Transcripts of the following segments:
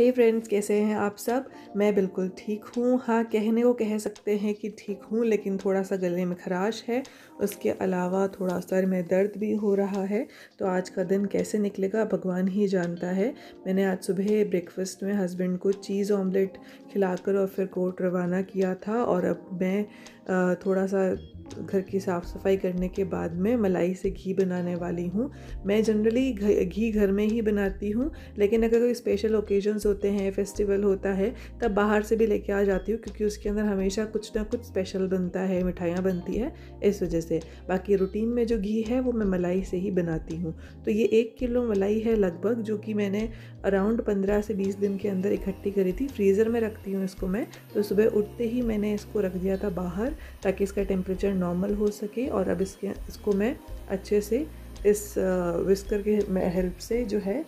हे hey friends कैसे हैं आप सब? मैं बिल्कुल ठीक हूँ। हाँ कहने को कह सकते हैं कि ठीक हूँ, लेकिन थोड़ा सा गले में खराश है। उसके अलावा थोड़ा सर में दर्द भी हो रहा है। तो आज का दिन कैसे निकलेगा, भगवान ही जानता है। मैंने आज सुबह ब्रेकफास्ट में हस्बैंड को चीज़ ऑमलेट खिलाकर और फिर कोर्ट रवाना किया था। और अब मैं थोड़ा सा घर की साफ़ सफ़ाई करने के बाद में मलाई से घी बनाने वाली हूँ। मैं जनरली घी घर में ही बनाती हूँ, लेकिन अगर कोई स्पेशल ओकेजन्स होते हैं फेस्टिवल होता है, तब बाहर से भी लेके आ जाती हूँ, क्योंकि उसके अंदर हमेशा कुछ ना कुछ स्पेशल बनता है, मिठाइयाँ बनती है, इस वजह से। बाकी रूटीन में जो घी है, वो मैं मलाई से ही बनाती हूँ। तो ये एक किलो मलाई है लगभग, जो कि मैंने अराउंड पंद्रह से बीस दिन के अंदर इकट्ठी करी थी। फ्रीज़र में रखती हूँ इसको मैं तो सुबह उठते ही मैंने इसको रख दिया था बाहर, ताकि इसका टेम्परेचर नॉर्मल हो सके और अब इसके, इसको मैं अच्छे से इस विस्कर के हेल्प से जो है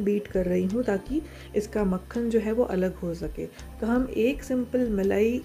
बीट कर रही हूँ ताकि इसका मक्खन जो है वो अलग हो सके। तो हम एक सिंपल मलाई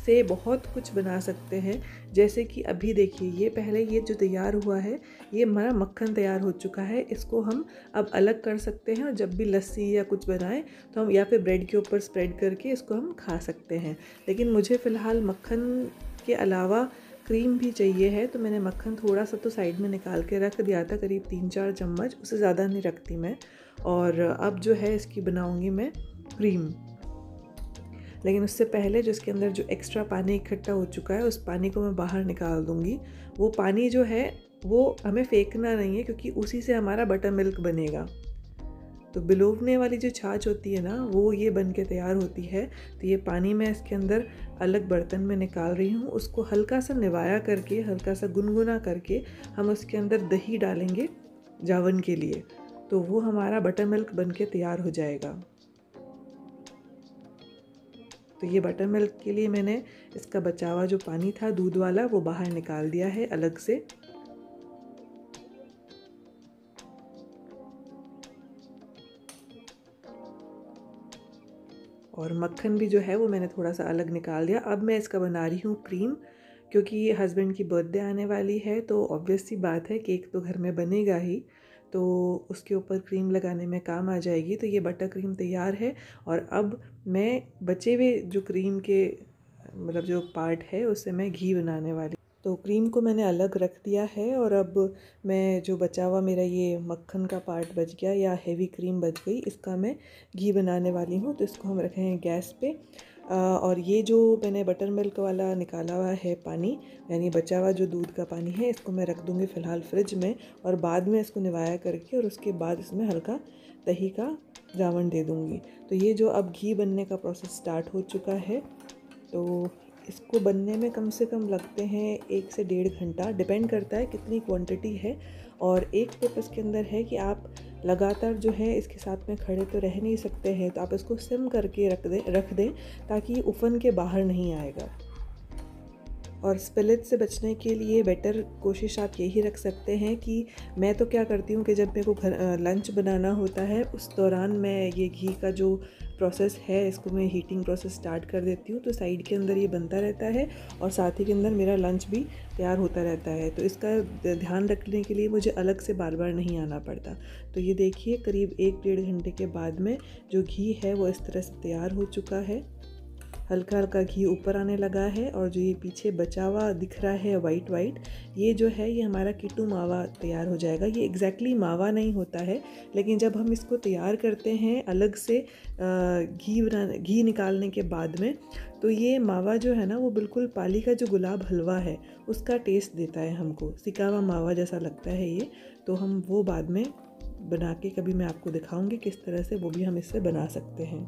से बहुत कुछ बना सकते हैं। जैसे कि अभी देखिए, ये पहले ये जो तैयार हुआ है, ये हमारा मक्खन तैयार हो चुका है। इसको हम अब अलग कर सकते हैं और जब भी लस्सी या कुछ बनाएँ तो हम या फिर ब्रेड के ऊपर स्प्रेड करके इसको हम खा सकते हैं। लेकिन मुझे फ़िलहाल मक्खन के अलावा क्रीम भी चाहिए है तो मैंने मक्खन थोड़ा सा तो साइड में निकाल के रख दिया था, करीब तीन चार चम्मच उससे ज़्यादा नहीं रखती मैं। और अब जो है, इसकी बनाऊँगी मैं क्रीम। लेकिन उससे पहले जो इसके अंदर जो एक्स्ट्रा पानी इकट्ठा हो चुका है, उस पानी को मैं बाहर निकाल दूँगी। वो पानी जो है, वो हमें फेंकना नहीं है क्योंकि उसी से हमारा बटर मिल्क बनेगा। तो बिलोवने वाली जो छाछ होती है ना, वो ये बन के तैयार होती है। तो ये पानी मैं इसके अंदर अलग बर्तन में निकाल रही हूँ। उसको हल्का सा निवाया करके, हल्का सा गुनगुना करके हम उसके अंदर दही डालेंगे जावन के लिए। तो वो हमारा बटर मिल्क बन के तैयार हो जाएगा। तो ये बटर मिल्क के लिए मैंने इसका बचा हुआ जो पानी था, दूध वाला, वो बाहर निकाल दिया है अलग से। और मक्खन भी जो है, वो मैंने थोड़ा सा अलग निकाल दिया। अब मैं इसका बना रही हूँ क्रीम क्योंकि हस्बैंड की बर्थडे आने वाली है तो ऑब्वियस सी बात है केक तो घर में बनेगा ही। तो उसके ऊपर क्रीम लगाने में काम आ जाएगी। तो ये बटर क्रीम तैयार है और अब मैं बचे हुए जो क्रीम के मतलब जो पार्ट है उससे मैं घी बनाने वाली तो क्रीम को मैंने अलग रख दिया है और अब मैं जो बचा हुआ मेरा ये मक्खन का पार्ट बच गया या हेवी क्रीम बच गई, इसका मैं घी बनाने वाली हूँ। तो इसको हम रखें गैस पे और ये जो मैंने बटर मिल्क वाला निकाला हुआ है पानी, यानी बचा हुआ जो दूध का पानी है, इसको मैं रख दूँगी फ़िलहाल फ्रिज में और बाद में इसको निवाया करके और उसके बाद इसमें हल्का दही का जावन दे दूँगी। तो ये जो अब घी बनने का प्रोसेस स्टार्ट हो चुका है तो इसको बनने में कम से कम लगते हैं एक से डेढ़ घंटा डिपेंड करता है कितनी क्वांटिटी है और एक टिप इसके अंदर है कि आप लगातार जो है इसके साथ में खड़े तो रह नहीं सकते हैं तो आप इसको सिम करके रख दें रख दें ताकि उफन के बाहर नहीं आएगा। और स्पिलिट से बचने के लिए बेटर कोशिश आप यही रख सकते हैं कि मैं तो क्या करती हूँ कि जब मेरे को घर लंच बनाना होता है, उस दौरान मैं ये घी का जो प्रोसेस है, इसको मैं हीटिंग प्रोसेस स्टार्ट कर देती हूँ तो साइड के अंदर ये बनता रहता है और साथ ही के अंदर मेरा लंच भी तैयार होता रहता है। तो इसका ध्यान रखने के लिए मुझे अलग से बार बार नहीं आना पड़ता। तो ये देखिए, करीब एक डेढ़ घंटे के बाद में जो घी है, वो इस तरह से तैयार हो चुका है। हल्का हल्का घी ऊपर आने लगा है और जो ये पीछे बचा हुआ दिख रहा है वाइट वाइट ये जो है, ये हमारा किटू मावा तैयार हो जाएगा। ये एग्जैक्टली exactly मावा नहीं होता है, लेकिन जब हम इसको तैयार करते हैं अलग से घी बना, घी निकालने के बाद में तो ये मावा जो है ना, वो बिल्कुल पाली का जो गुलाब हलवा है, उसका टेस्ट देता है हमको। सिकावा मावा जैसा लगता है ये तो हम वो बाद में बना के कभी मैं आपको दिखाऊँगी किस तरह से वो भी हम इससे बना सकते हैं।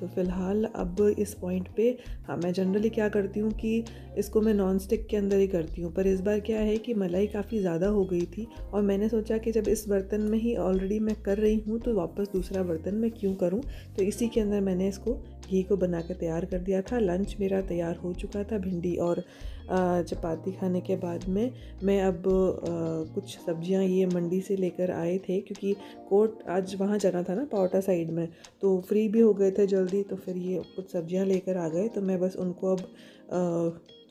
तो फ़िलहाल अब इस पॉइंट पे हाँ मैं जनरली क्या करती हूँ कि इसको मैं नॉन स्टिक के अंदर ही करती हूँ, पर इस बार क्या है कि मलाई काफ़ी ज़्यादा हो गई थी और मैंने सोचा कि जब इस बर्तन में ही ऑलरेडी मैं कर रही हूँ तो वापस दूसरा बर्तन मैं क्यों करूँ? तो इसी के अंदर मैंने इसको घी को बना के तैयार कर दिया था। लंच मेरा तैयार हो चुका था भिंडी और चपाती खाने के बाद में मैं अब कुछ सब्ज़ियाँ ये मंडी से लेकर आए थे क्योंकि कोर्ट आज वहाँ जाना था ना पावटा साइड में तो फ्री भी हो गए थे जल्दी तो फिर ये कुछ सब्ज़ियाँ लेकर आ गए तो मैं बस उनको अब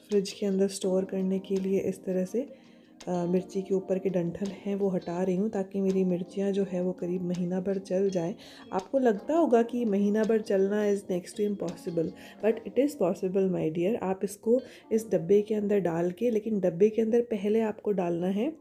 फ्रिज के अंदर स्टोर करने के लिए इस तरह से मिर्ची के ऊपर के डंठल हैं, वो हटा रही हूँ ताकि मेरी मिर्चियाँ जो है वो करीब महीना भर चल जाए। आपको लगता होगा कि महीना भर चलना is next to impossible but it is possible my dear आप इसको इस डब्बे के अंदर डाल के, लेकिन डब्बे के अंदर पहले आपको डालना है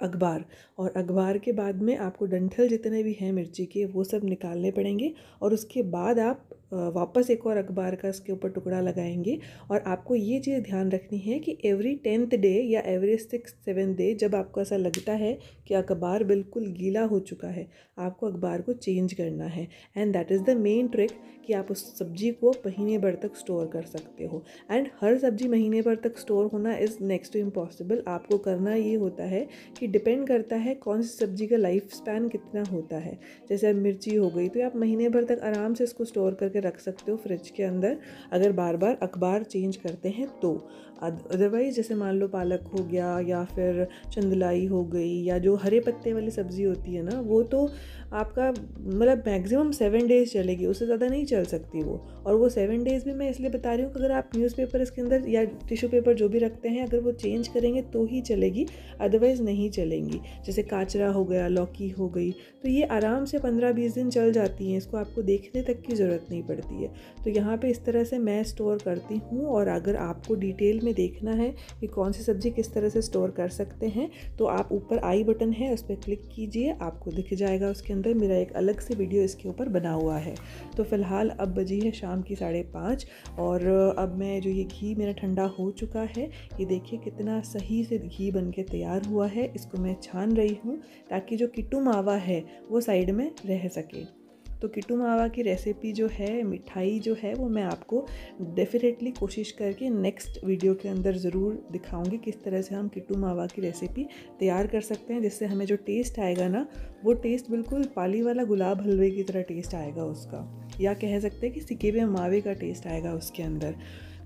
अखबार, और अखबार के बाद में आपको डंठल जितने भी हैं मिर्ची के, वो सब निकालने पड़ेंगे, और उसके बाद आप वापस एक और अखबार का इसके ऊपर टुकड़ा लगाएँगे। और आपको ये चीज़ ध्यान रखनी है कि एवरी टेंथ डे या एवरी सिक्स सेवन डे जब आपको ऐसा लगता है कि अखबार बिल्कुल गीला हो चुका है, आपको अखबार को चेंज करना है। And that is the main trick कि आप उस सब्ज़ी को महीने भर तक स्टोर कर सकते हो। एंड हर सब्ज़ी महीने भर तक स्टोर होना इज़ नेक्स्ट टू इम्पॉसिबल आपको करना ये होता है कि डिपेंड करता है कौन सी सब्ज़ी का लाइफ स्पैन कितना होता है। जैसे मिर्ची हो गई तो आप महीने भर तक आराम से इसको स्टोर करके रख सकते हो फ्रिज के अंदर। अगर बार बार अखबार चेंज करते हैं तो। अदरवाइज़ जैसे मान लो पालक हो गया या फिर चंदलाई हो गई या जो हरे पत्ते वाली सब्ज़ी होती है ना, वो तो आपका मतलब मैक्सिमम सेवन डेज़ चलेगी, उससे ज़्यादा नहीं चल सकती वो। और वो सेवन डेज़ भी मैं इसलिए बता रही हूँ कि अगर आप न्यूज़पेपर इसके अंदर या टिश्यू पेपर जो भी रखते हैं, अगर वो चेंज करेंगे तो ही चलेगी अदरवाइज़ नहीं चलेंगी। जैसे काचरा हो गया, लौकी हो गई तो ये आराम से पंद्रह बीस दिन चल जाती हैं, इसको आपको देखने तक की ज़रूरत नहीं पड़ती है। तो यहाँ पर इस तरह से मैं स्टोर करती हूँ और अगर आपको डिटेल में देखना है कि कौन सी सब्ज़ी किस तरह से स्टोर कर सकते हैं। तो आप ऊपर आई बटन है, उस पर क्लिक कीजिए, आपको दिख जाएगा उसके अंदर, मेरा एक अलग से वीडियो इसके ऊपर बना हुआ है। तो फ़िलहाल अब बजी है शाम की साढ़े पाँच और अब मैं जो ये घी मेरा ठंडा हो चुका है, ये देखिए कितना सही से घी बन के तैयार हुआ है, इसको मैं छान रही हूँ ताकि जो किटू मावा है, वो साइड में रह सके। तो किटू मावा की रेसिपी जो है, मिठाई जो है, वो मैं आपको डेफिनेटली कोशिश करके नेक्स्ट वीडियो के अंदर ज़रूर दिखाऊँगी किस तरह से हम किटू मावा की रेसिपी तैयार कर सकते हैं, जिससे हमें जो टेस्ट आएगा ना, वो टेस्ट बिल्कुल पाली वाला गुलाब हलवे की तरह टेस्ट आएगा उसका, या कह सकते हैं कि सिके मावे का टेस्ट आएगा उसके अंदर।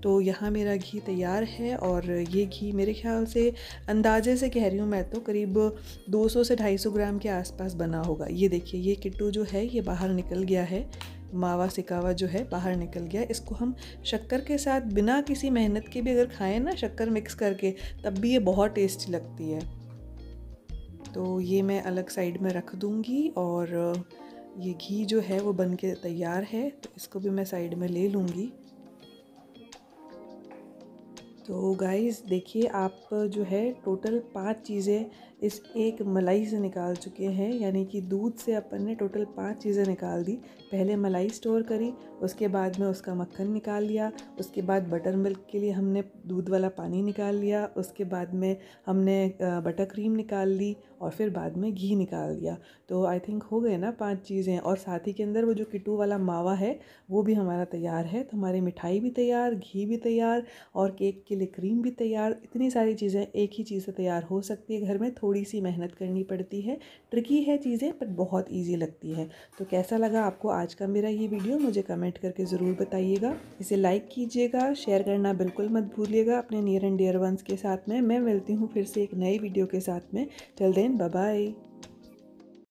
तो यहाँ मेरा घी तैयार है और ये घी मेरे ख्याल से अंदाजे से कह रही हूँ मैं तो करीब 200 से 250 ग्राम के आसपास बना होगा। ये देखिए, ये किट्टू जो है, ये बाहर निकल गया है। मावा सिकावा जो है, बाहर निकल गया। इसको हम शक्कर के साथ बिना किसी मेहनत के भी अगर खाएँ ना, शक्कर मिक्स करके, तब भी ये बहुत टेस्टी लगती है। तो ये मैं अलग साइड में रख दूँगी और ये घी जो है, वो बन के तैयार है। तो इसको भी मैं साइड में ले लूँगी। तो गाइस देखिए आप जो है टोटल पाँच चीज़ें इस एक मलाई से निकाल चुके हैं, यानी कि दूध से अपन ने टोटल पाँच चीज़ें निकाल दी। पहले मलाई स्टोर करी, उसके बाद में उसका मक्खन निकाल लिया, उसके बाद बटर मिल्क के लिए हमने दूध वाला पानी निकाल लिया, उसके बाद में हमने बटर क्रीम निकाल ली और फिर बाद में घी निकाल दिया। तो आई थिंक हो गए ना पाँच चीज़ें और साथ ही के अंदर वो जो किटू वाला मावा है, वो भी हमारा तैयार है। तो हमारी मिठाई भी तैयार, घी भी तैयार और केक के लिए क्रीम भी तैयार, इतनी सारी चीज़ें एक ही चीज़ से तैयार हो सकती है घर में थोड़ी सी मेहनत करनी पड़ती है। ट्रिकी है चीज़ें, पर बहुत ईजी लगती है। तो कैसा लगा आपको आज का मेरा ये वीडियो? मुझे कमेंट करके ज़रूर बताइएगा। इसे लाइक कीजिएगा शेयर करना बिल्कुल मत भूलिएगा। अपने नियर एंड डियर वंस के साथ में मैं मिलती हूँ फिर से एक नई वीडियो के साथ में। चल देन बाय